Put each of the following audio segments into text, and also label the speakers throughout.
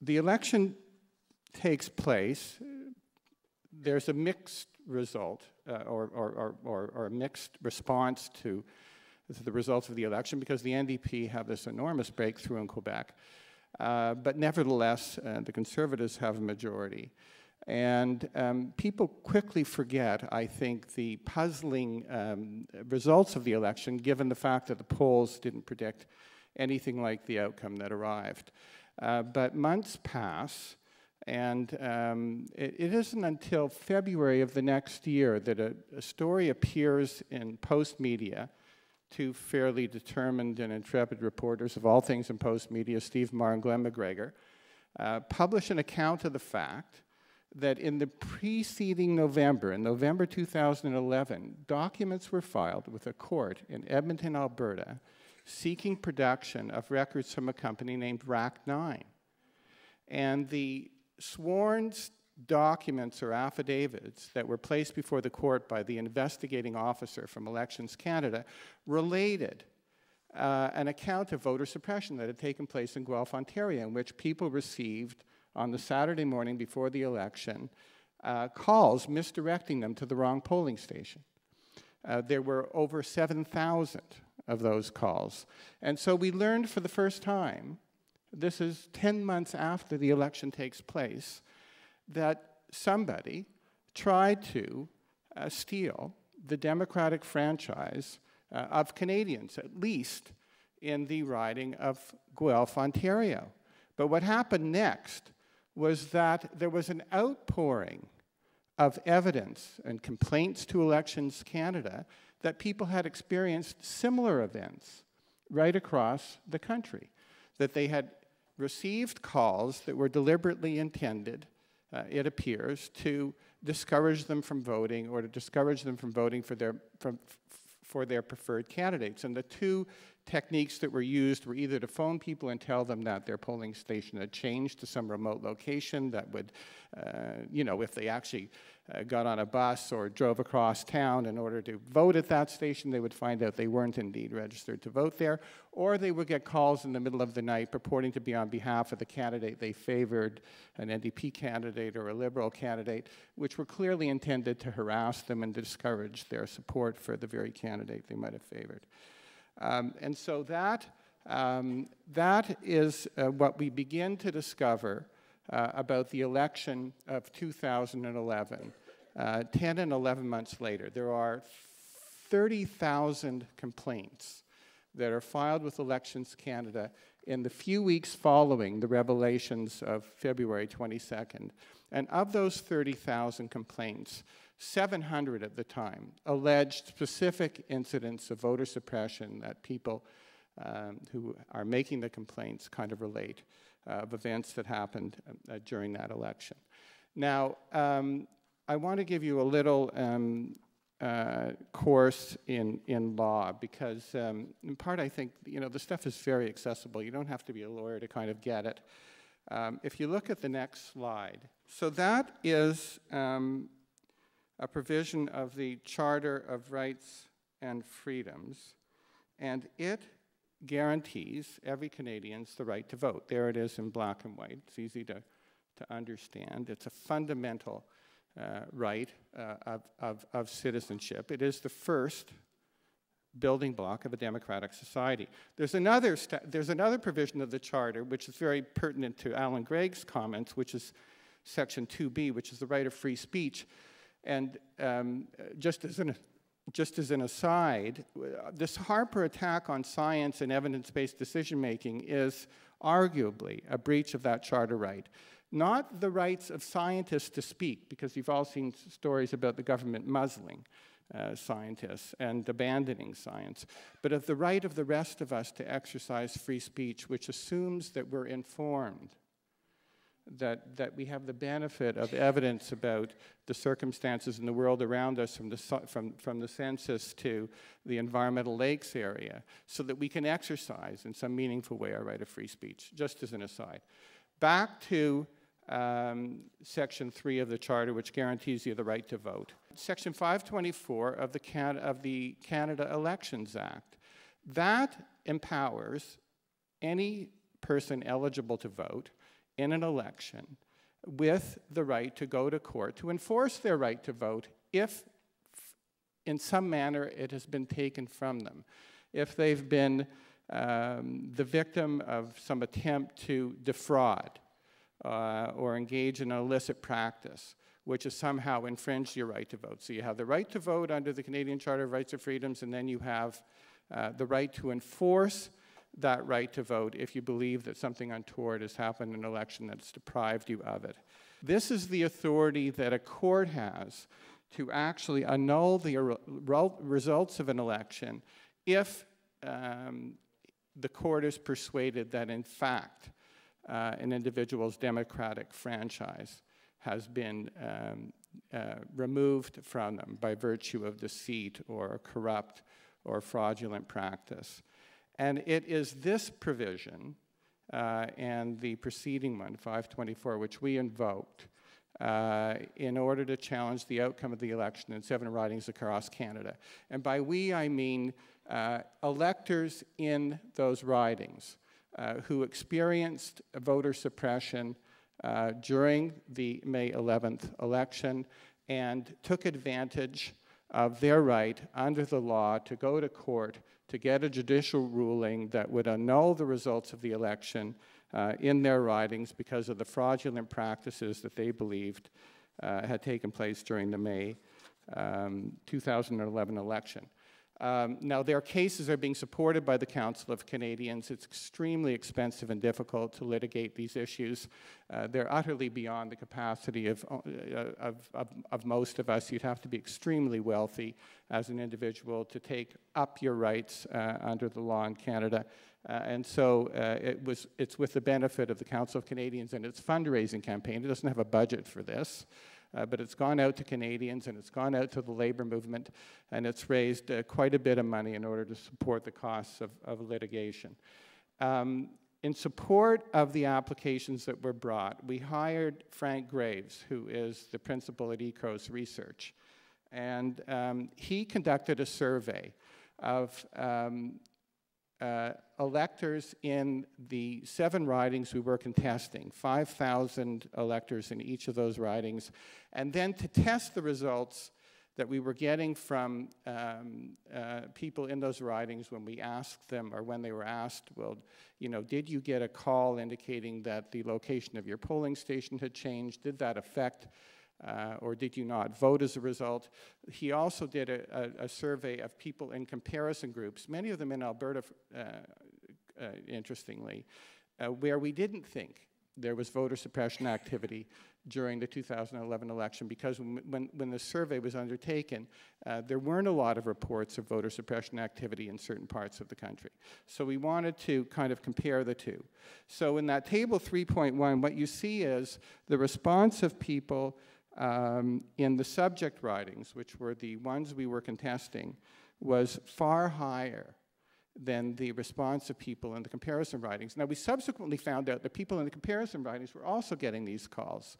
Speaker 1: the election takes place. There's a mixed result uh, or, or, or, or, a mixed response to the results of the election because the NDP have this enormous breakthrough in Quebec. Uh, but nevertheless, uh, the Conservatives have a majority. And um, people quickly forget, I think, the puzzling um, results of the election, given the fact that the polls didn't predict anything like the outcome that arrived. Uh, but months pass, and um, it, it isn't until February of the next year that a, a story appears in Postmedia two fairly determined and intrepid reporters of all things in Postmedia, Steve Maher and Glen McGregor, uh, publish an account of the fact that in the preceding November, in November 2011, documents were filed with a court in Edmonton, Alberta, seeking production of records from a company named RackNine. And the sworn documents or affidavits that were placed before the court by the investigating officer from Elections Canada related uh, an account of voter suppression that had taken place in Guelph, Ontario, in which people received on the Saturday morning before the election uh, calls misdirecting them to the wrong polling station. Uh, there were over 7,000 of those calls. And so we learned for the first time, this is 10 months after the election takes place, that somebody tried to uh, steal the democratic franchise uh, of Canadians, at least in the riding of Guelph, Ontario. But what happened next was that there was an outpouring of evidence and complaints to Elections Canada that people had experienced similar events right across the country, that they had received calls that were deliberately intended uh, it appears, to discourage them from voting or to discourage them from voting for their, from, for their preferred candidates. And the two techniques that were used were either to phone people and tell them that their polling station had changed to some remote location that would, uh, you know, if they actually uh, got on a bus or drove across town in order to vote at that station, they would find out they weren't indeed registered to vote there, or they would get calls in the middle of the night purporting to be on behalf of the candidate they favored, an NDP candidate or a Liberal candidate, which were clearly intended to harass them and discourage their support for the very candidate they might have favored. Um, and so that, um, that is uh, what we begin to discover uh, about the election of 2011. Uh, 10 and 11 months later, there are 30,000 complaints that are filed with Elections Canada in the few weeks following the revelations of February 22nd. And of those 30,000 complaints, 700 at the time alleged specific incidents of voter suppression that people um, who are making the complaints kind of relate uh, of events that happened uh, during that election. Now, um, I want to give you a little um, uh, course in, in law because, um, in part, I think you know the stuff is very accessible. You don't have to be a lawyer to kind of get it. Um, if you look at the next slide, so that is um, a provision of the Charter of Rights and Freedoms, and it guarantees every Canadians the right to vote. There it is in black and white. It's easy to, to understand. It's a fundamental uh, right uh, of, of, of citizenship. It is the first building block of a democratic society. There's another, there's another provision of the Charter which is very pertinent to Allan Gregg's comments, which is Section 2B, which is the right of free speech. And um, just as an just as an aside, this Harper attack on science and evidence-based decision-making is arguably a breach of that charter right. Not the rights of scientists to speak, because you've all seen stories about the government muzzling uh, scientists and abandoning science, but of the right of the rest of us to exercise free speech, which assumes that we're informed that, that we have the benefit of evidence about the circumstances in the world around us from the, from, from the census to the environmental lakes area so that we can exercise in some meaningful way our right of free speech, just as an aside. Back to um, Section 3 of the Charter, which guarantees you the right to vote. Section 524 of the, Can of the Canada Elections Act. That empowers any person eligible to vote in an election with the right to go to court to enforce their right to vote if in some manner it has been taken from them. If they've been um, the victim of some attempt to defraud uh, or engage in an illicit practice, which has somehow infringed your right to vote. So you have the right to vote under the Canadian Charter of Rights and Freedoms, and then you have uh, the right to enforce that right to vote if you believe that something untoward has happened in an election that's deprived you of it. This is the authority that a court has to actually annul the results of an election if um, the court is persuaded that, in fact, uh, an individual's democratic franchise has been um, uh, removed from them by virtue of deceit or corrupt or fraudulent practice. And it is this provision uh, and the preceding one, 524, which we invoked uh, in order to challenge the outcome of the election in seven ridings across Canada. And by we, I mean uh, electors in those ridings uh, who experienced voter suppression uh, during the May 11th election and took advantage of their right under the law to go to court to get a judicial ruling that would annul the results of the election uh, in their ridings because of the fraudulent practices that they believed uh, had taken place during the May um, 2011 election. Um, now, their cases are being supported by the Council of Canadians. It's extremely expensive and difficult to litigate these issues. Uh, they're utterly beyond the capacity of, uh, of, of, of, most of us. You'd have to be extremely wealthy as an individual to take up your rights uh, under the law in Canada. Uh, and so uh, it was, it's with the benefit of the Council of Canadians and its fundraising campaign. It doesn't have a budget for this. Uh, but it's gone out to Canadians and it's gone out to the labor movement and it's raised uh, quite a bit of money in order to support the costs of, of litigation. Um, in support of the applications that were brought, we hired Frank Graves, who is the principal at EKOS Research. And um, he conducted a survey of um, uh, electors in the seven ridings we were contesting, 5,000 electors in each of those ridings, and then to test the results that we were getting from um, uh, people in those ridings when we asked them or when they were asked, well, you know, did you get a call indicating that the location of your polling station had changed? Did that affect uh, or did you not vote as a result? He also did a, a, a, survey of people in comparison groups, many of them in Alberta, uh, uh, interestingly, uh, where we didn't think there was voter suppression activity during the 2011 election because when, when, the survey was undertaken, uh, there weren't a lot of reports of voter suppression activity in certain parts of the country. So we wanted to kind of compare the two. So in that table 3.1, what you see is the response of people um, in the subject ridings, which were the ones we were contesting, was far higher than the response of people in the comparison ridings. Now, we subsequently found out that people in the comparison ridings were also getting these calls.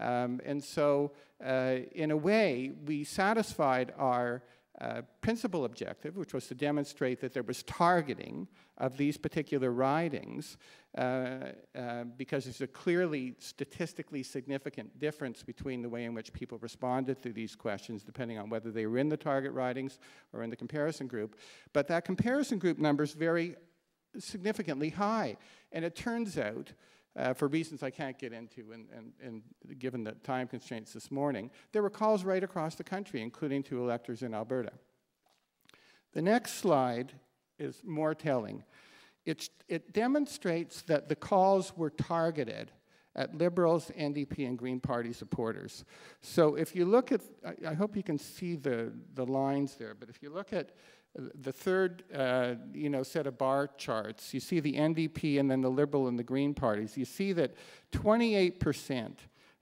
Speaker 1: Um, and so, uh, in a way, we satisfied our uh, principal objective, which was to demonstrate that there was targeting of these particular ridings, uh, uh, because there's a clearly statistically significant difference between the way in which people responded to these questions, depending on whether they were in the target ridings or in the comparison group. But that comparison group number is very significantly high. And it turns out uh, for reasons I can't get into, and, and, and, given the time constraints this morning, there were calls right across the country, including to electors in Alberta. The next slide is more telling. It, it demonstrates that the calls were targeted at Liberals, NDP, and Green Party supporters. So if you look at, I, I hope you can see the, the lines there, but if you look at the third, uh, you know, set of bar charts, you see the NDP and then the Liberal and the Green parties. You see that 28%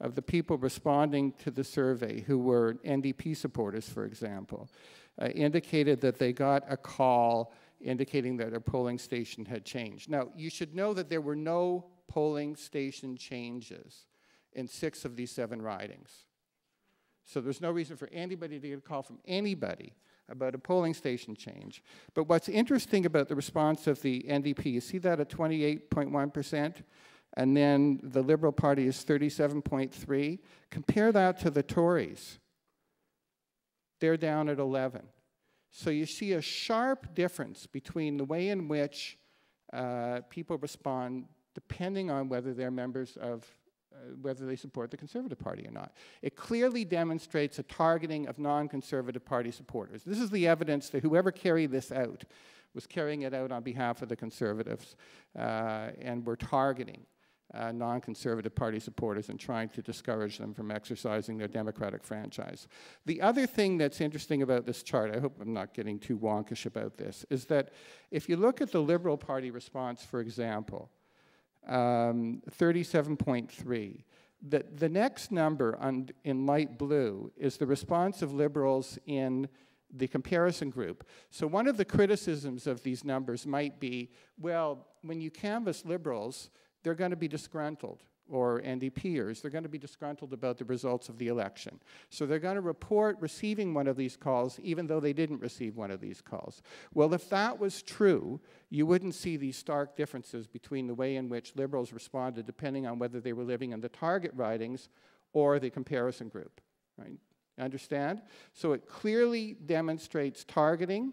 Speaker 1: of the people responding to the survey who were NDP supporters, for example, uh, indicated that they got a call indicating that their polling station had changed. Now, you should know that there were no polling station changes in six of these seven ridings. So there's no reason for anybody to get a call from anybody about a polling station change. But what's interesting about the response of the NDP, you see that at 28.1%? and then the Liberal Party is 37.3. Compare that to the Tories. They're down at 11. So you see a sharp difference between the way in which uh, people respond depending on whether they're members of, uh, whether they support the Conservative Party or not. It clearly demonstrates a targeting of non-Conservative Party supporters. This is the evidence that whoever carried this out was carrying it out on behalf of the Conservatives uh, and were targeting uh, non-conservative party supporters and trying to discourage them from exercising their democratic franchise. The other thing that's interesting about this chart, I hope I'm not getting too wonkish about this, is that if you look at the Liberal Party response, for example, um, 37.3, the, the next number on, in light blue is the response of liberals in the comparison group. So one of the criticisms of these numbers might be, well, when you canvass liberals, they're going to be disgruntled, or NDPers, they're going to be disgruntled about the results of the election. So they're going to report receiving one of these calls even though they didn't receive one of these calls. Well, if that was true, you wouldn't see these stark differences between the way in which Liberals responded depending on whether they were living in the target ridings or the comparison group, right? Understand? So it clearly demonstrates targeting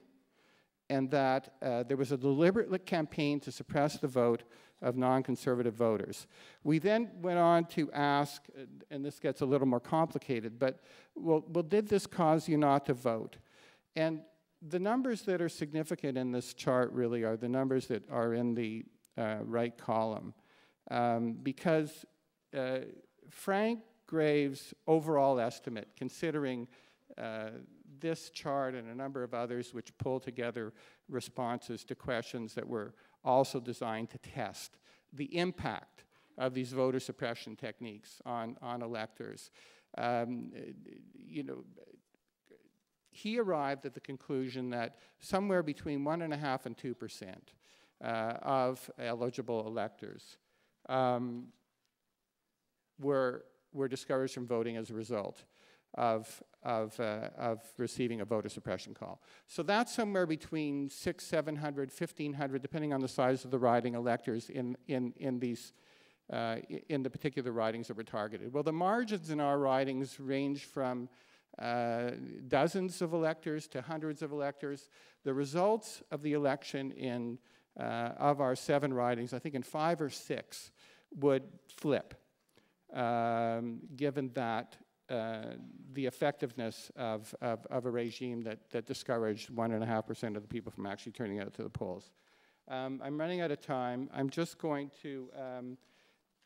Speaker 1: and that uh, there was a deliberate campaign to suppress the vote of non-conservative voters. We then went on to ask, and this gets a little more complicated, but well, well did this cause you not to vote? And the numbers that are significant in this chart really are the numbers that are in the uh, right column. Um, because uh, Frank Graves' overall estimate, considering uh, this chart and a number of others which pull together responses to questions that were also designed to test the impact of these voter suppression techniques on, on electors. Um, you know, he arrived at the conclusion that somewhere between one and a half and two percent uh, of eligible electors um, were were discouraged from voting as a result of, of, uh, of receiving a voter suppression call. So that's somewhere between six, 700, 1,500, depending on the size of the riding electors in, in, in these uh, in the particular ridings that were targeted. Well, the margins in our ridings range from uh, dozens of electors to hundreds of electors. The results of the election in uh, of our seven ridings, I think in five or six, would flip, um, given that uh, the effectiveness of, of, of, a regime that, that discouraged 1.5% of the people from actually turning out to the polls. Um, I'm running out of time. I'm just going to um,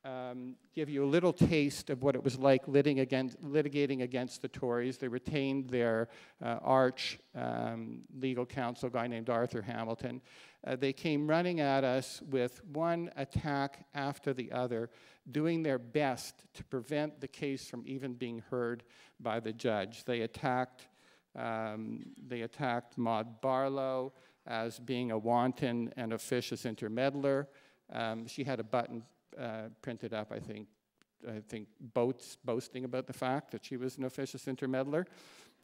Speaker 1: um, give you a little taste of what it was like against, litigating against the Tories. They retained their uh, arch um, legal counsel, guy named Arthur Hamilton. Uh, they came running at us with one attack after the other, doing their best to prevent the case from even being heard by the judge. They attacked, um, they attacked Maude Barlow as being a wanton and officious intermeddler. Um, she had a button uh, printed up, I think, I think boats boasting about the fact that she was an officious intermeddler.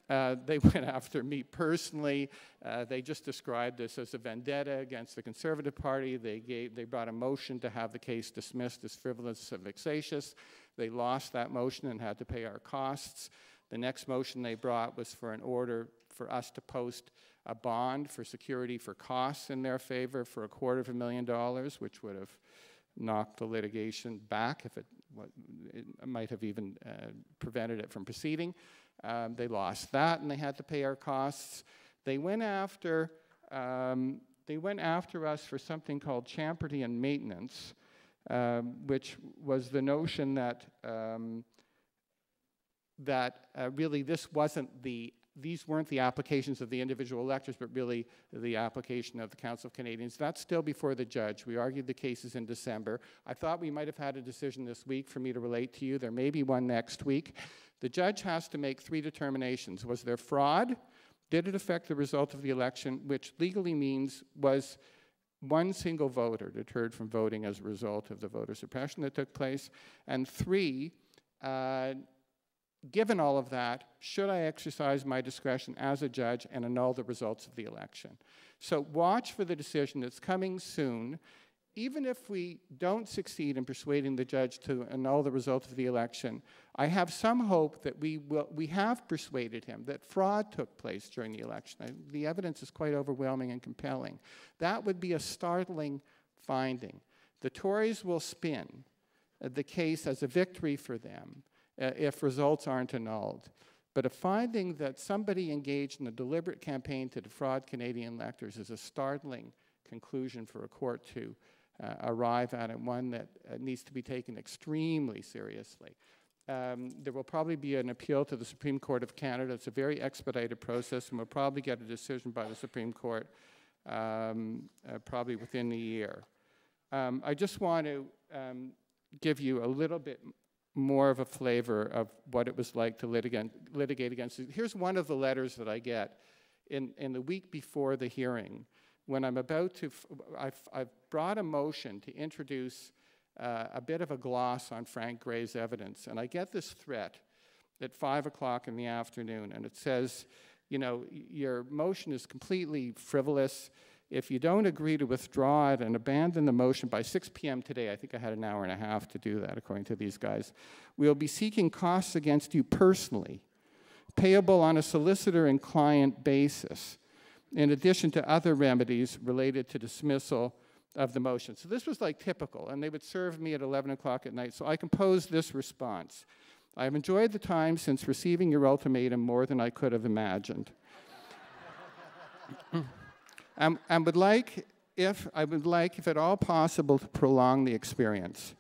Speaker 1: Uh, they went after me personally. Uh, they just described this as a vendetta against the Conservative Party. They, gave, they brought a motion to have the case dismissed as frivolous and vexatious. They lost that motion and had to pay our costs. The next motion they brought was for an order for us to post a bond for security for costs in their favor for a quarter of a million dollars, which would have knocked the litigation back if it, it might have even uh, prevented it from proceeding. Um, they lost that and they had to pay our costs. They went after, um, they went after us for something called Champerty and maintenance, um, which was the notion that um, that uh, really this wasn't the these weren't the applications of the individual electors, but really the application of the Council of Canadians. That's still before the judge. We argued the cases in December. I thought we might have had a decision this week for me to relate to you. There may be one next week. The judge has to make three determinations. Was there fraud? Did it affect the result of the election, which legally means was one single voter deterred from voting as a result of the voter suppression that took place? And three, uh, given all of that, should I exercise my discretion as a judge and annul the results of the election? So watch for the decision that's coming soon. even if we don't succeed in persuading the judge to annul the result of the election, I have some hope that we, will, we have persuaded him that fraud took place during the election. I, the evidence is quite overwhelming and compelling. That would be a startling finding. The Tories will spin uh, the case as a victory for them uh, if results aren't annulled. But a finding that somebody engaged in a deliberate campaign to defraud Canadian electors is a startling conclusion for a court to uh, arrive at and one that uh, needs to be taken extremely seriously. Um, there will probably be an appeal to the Supreme Court of Canada. It's a very expedited process, and we'll probably get a decision by the Supreme Court um, uh, probably within the year. Um, I just want to um, give you a little bit more of a flavor of what it was like to litigate, litigate against it. Here's one of the letters that I get in, in the week before the hearing when I'm about to, I've, I've brought a motion to introduce uh, a bit of a gloss on Frank Graves' evidence, and I get this threat at 5 o'clock in the afternoon, and it says, you know, your motion is completely frivolous. If you don't agree to withdraw it and abandon the motion by 6 p.m. today, I think I had an hour and a half to do that, according to these guys, we'll be seeking costs against you personally, payable on a solicitor and client basis in addition to other remedies related to dismissal of the motion. So this was like typical, and they would serve me at 11 o'clock at night. So I composed this response. I have enjoyed the time since receiving your ultimatum more than I could have imagined. and, and would like, if I would like, if at all possible, to prolong the experience.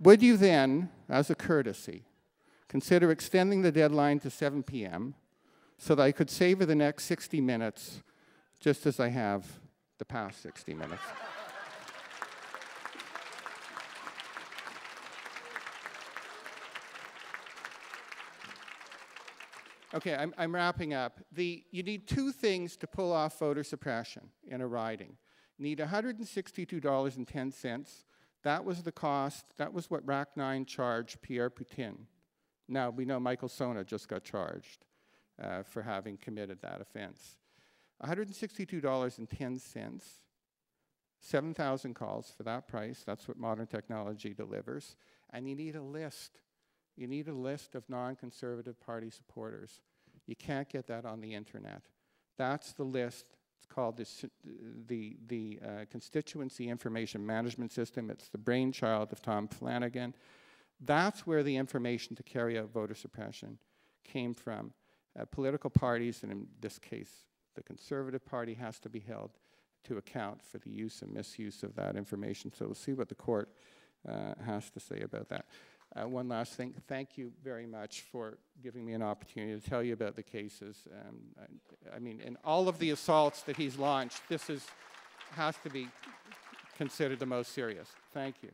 Speaker 1: would you then, as a courtesy, consider extending the deadline to 7 p.m so that I could savor the next 60 minutes just as I have the past 60 minutes. Okay, I'm, I'm, wrapping up. The, you need two things to pull off voter suppression in a riding. You need $162.10. That was the cost. That was what RackNine charged Pierre Poutine. Now, we know Michael Sona just got charged uh, for having committed that offense. $162.10, 7,000 calls for that price. That's what modern technology delivers. And you need a list. You need a list of non conservative party supporters. You can't get that on the internet. That's the list. It's called the, the, the uh, Constituency Information Management System. It's the brainchild of Tom Flanagan. That's where the information to carry out voter suppression came from uh, political parties, and in this case, the Conservative Party has to be held to account for the use and misuse of that information. So we'll see what the court uh, has to say about that. Uh, one last thing, thank you very much for giving me an opportunity to tell you about the cases. Um, I, I, mean, in all of the assaults that he's launched, this is, has to be considered the most serious. Thank you.